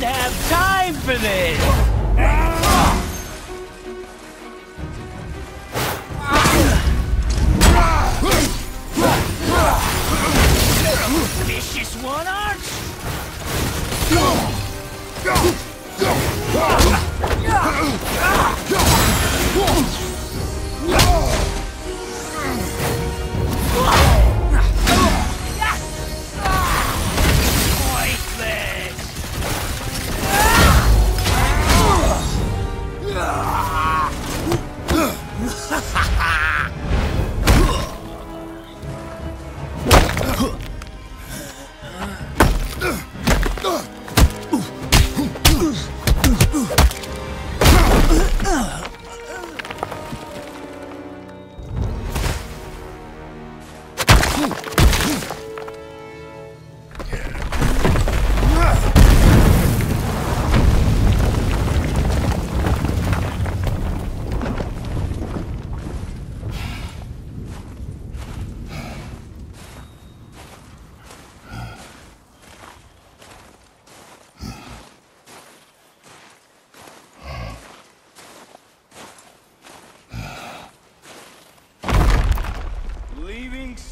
time for this! Vicious one, aren't?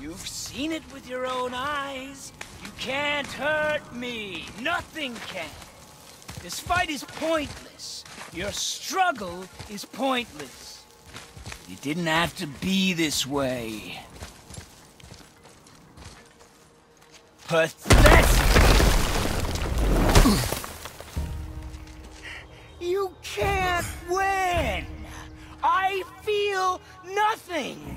You've seen it with your own eyes. You can't hurt me. Nothing can. This fight is pointless. Your struggle is pointless. It didn't have to be this way. Pathetic! You can't win! I feel nothing!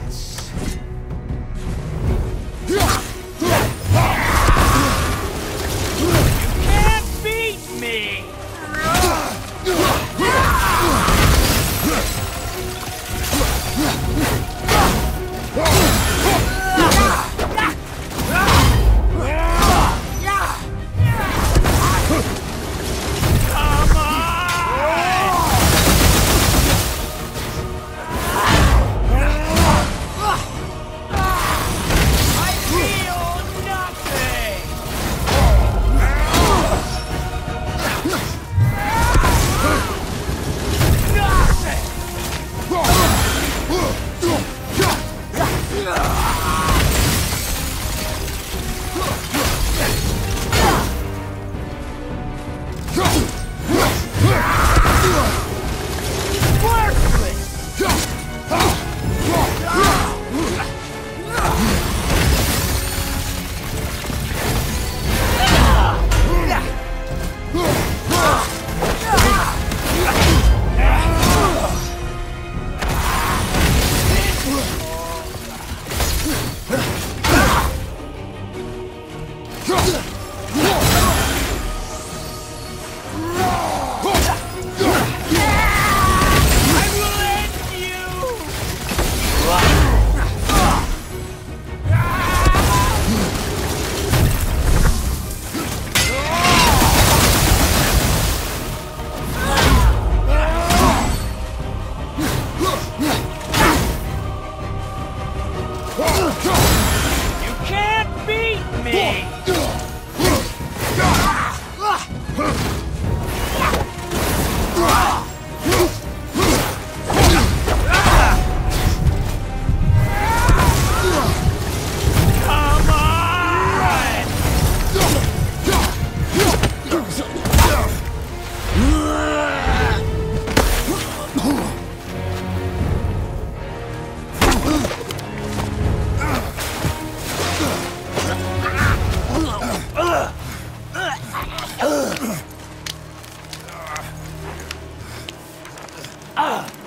I'd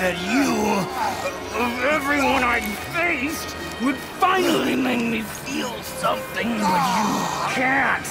that you, of everyone I'd faced, would finally make me feel something, but you can't.